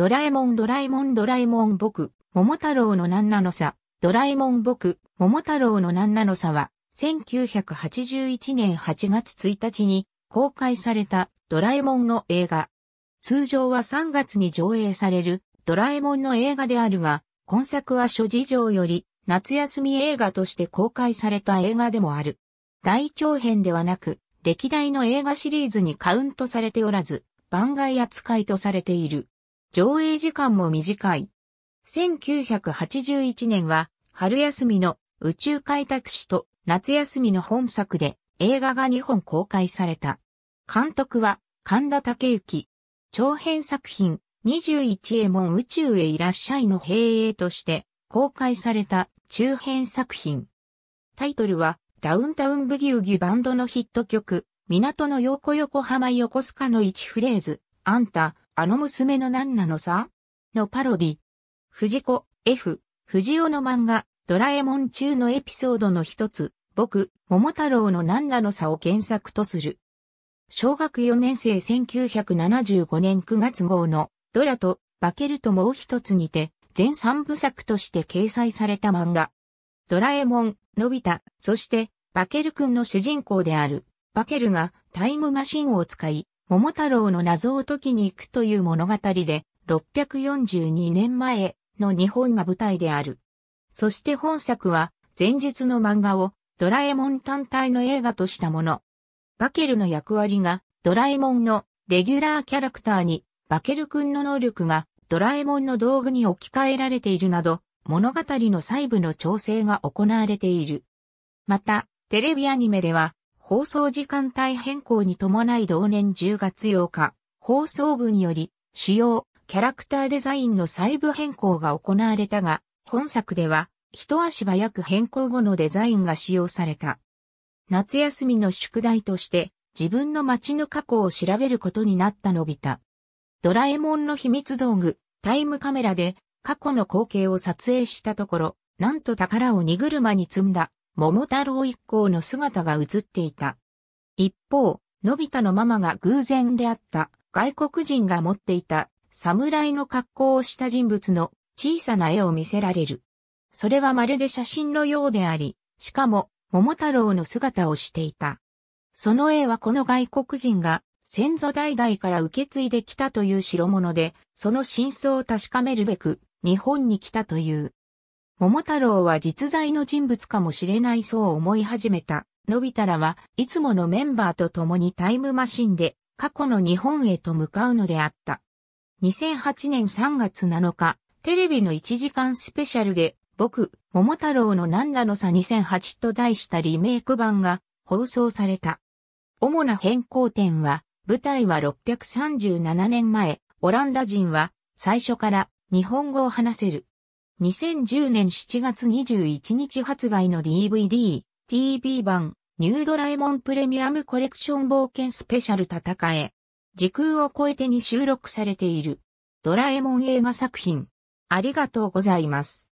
ドラえもんドラえもんドラえもん僕、桃太郎の何なのさ、ドラえもん僕、桃太郎の何なのさは、1981年8月1日に公開されたドラえもんの映画。通常は3月に上映されるドラえもんの映画であるが、今作は諸事情より夏休み映画として公開された映画でもある。大長編ではなく、歴代の映画シリーズにカウントされておらず、番外扱いとされている。上映時間も短い。1981年は、春休みの宇宙開拓史と夏休みの本作で映画が2本公開された。監督は神田武幸。長編作品21エモン宇宙へいらっしゃいの兵営として公開された中編作品。タイトルはダウンタウンブギウギバンドのヒット曲港の横横浜横須賀の1フレーズあんたあの娘の何なのさ？のパロディ。藤子 F 藤尾の漫画ドラえもん中のエピソードの一つ僕桃太郎の何なのさ？を原作とする。小学4年生1975年9月号のドラとバケルともう一つにて全三部作として掲載された漫画。ドラえもん、のび太、そしてバケル君の主人公であるバケルがタイムマシンを使い桃太郎の謎を解きに行くという物語で642年前の日本が舞台である。そして本作は前述の漫画をドラえもん単体の映画としたもの。バケルの役割がドラえもんのレギュラーキャラクターにバケル君の能力がドラえもんの道具に置き換えられているなど物語の細部の調整が行われている。また、テレビアニメでは放送時間帯変更に伴い同年10月8日、放送部により主要キャラクターデザインの細部変更が行われたが、本作では一足早く変更後のデザインが使用された。夏休みの宿題として自分の街の過去を調べることになったのび太。ドラえもんの秘密道具、タイムカメラで過去の光景を撮影したところ、なんと宝を荷車に積んだ桃太郎一行の姿が映っていた。一方、のび太のママが偶然であった外国人が持っていた侍の格好をした人物の小さな絵を見せられる。それはまるで写真のようであり、しかも桃太郎の姿をしていた。その絵はこの外国人が先祖代々から受け継いできたという代物で、その真相を確かめるべく日本に来たという。桃太郎は実在の人物かもしれないそう思い始めた。のび太らはいつものメンバーと共にタイムマシンで過去の日本へと向かうのであった。2008年3月7日、テレビの1時間スペシャルで僕、桃太郎の何らの差2008と題したリメイク版が放送された。主な変更点は、舞台は637年前、オランダ人は最初から日本語を話せる。2010年7月21日発売の DVD、TV 版、ニュードラえもんプレミアムコレクション冒険スペシャル戦え。時空を超えてに収録されているドラえもん映画作品。ありがとうございます。